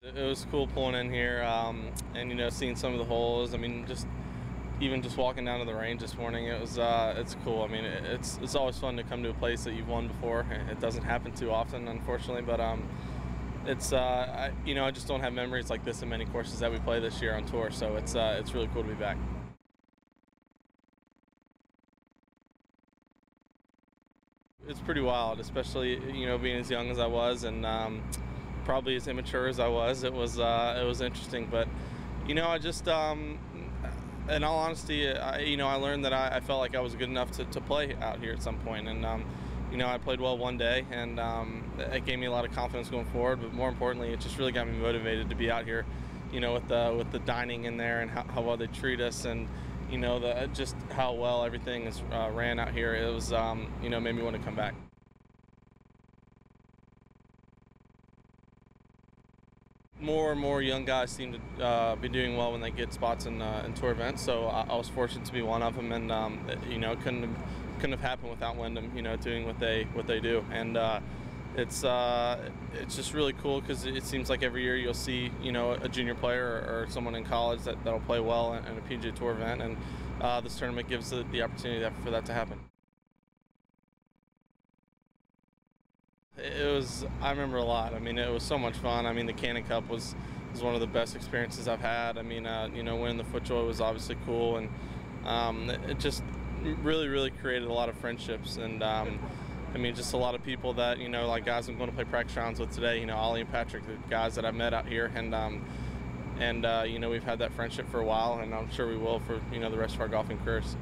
It was cool pulling in here um, and you know seeing some of the holes. I mean, just even just walking down to the range this morning, it was uh, it's cool. I mean, it's it's always fun to come to a place that you've won before. It doesn't happen too often, unfortunately, but um, it's uh, I, you know I just don't have memories like this in many courses that we play this year on tour. So it's uh, it's really cool to be back. It's pretty wild, especially you know being as young as I was and um, probably as immature as I was. It was uh, it was interesting, but you know I just um, in all honesty, I, you know I learned that I, I, felt like I was good enough to, to play out here at some point, and um, you know I played well one day, and um, it gave me a lot of confidence going forward. But more importantly, it just really got me motivated to be out here, you know, with the with the dining in there and how, how well they treat us and you know, the just how well everything is uh, ran out here. It was, um, you know, made me want to come back. More and more young guys seem to uh, be doing well when they get spots in, uh, in tour events. So I, I, was fortunate to be one of them, and um, it, you know, couldn't have, couldn't have happened without Wyndham. You know, doing what they what they do, and uh, it's uh, it's just really cool because it seems like every year you'll see you know a junior player or, or someone in college that that'll play well in, in a PGA Tour event, and uh, this tournament gives the, the opportunity for that to happen. It was I remember a lot. I mean, it was so much fun. I mean, the Canon Cup was was one of the best experiences I've had. I mean, uh, you know, winning the FootJoy was obviously cool, and um, it just really really created a lot of friendships and. Um, I mean, just a lot of people that, you know, like guys I'm going to play practice rounds with today, you know, Ollie and Patrick, the guys that I met out here. And, um, and uh, you know, we've had that friendship for a while, and I'm sure we will for, you know, the rest of our golfing careers.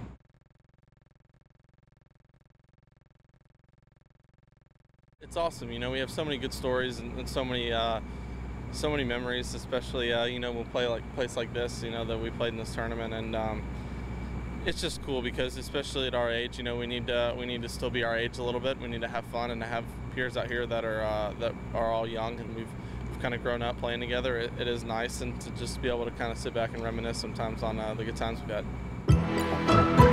It's awesome. You know, we have so many good stories and, and so many, uh, so many memories, especially, uh, you know, we'll play like place like this, you know, that we played in this tournament. And, um, it's just cool because especially at our age, you know, we need to we need to still be our age a little bit. We need to have fun and to have peers out here that are uh, that are all young and we've, we've kind of grown up playing together. It, it is nice and to just be able to kind of sit back and reminisce sometimes on uh, the good times we've had.